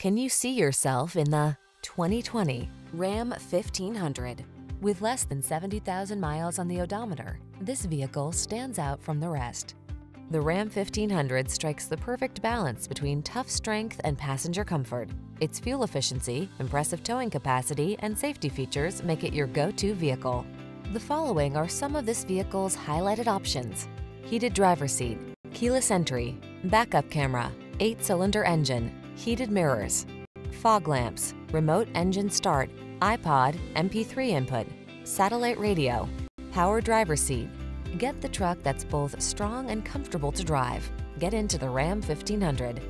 Can you see yourself in the 2020 Ram 1500? With less than 70,000 miles on the odometer, this vehicle stands out from the rest. The Ram 1500 strikes the perfect balance between tough strength and passenger comfort. Its fuel efficiency, impressive towing capacity, and safety features make it your go-to vehicle. The following are some of this vehicle's highlighted options. Heated driver seat, keyless entry, backup camera, eight-cylinder engine, heated mirrors, fog lamps, remote engine start, iPod, MP3 input, satellite radio, power driver seat. Get the truck that's both strong and comfortable to drive. Get into the Ram 1500.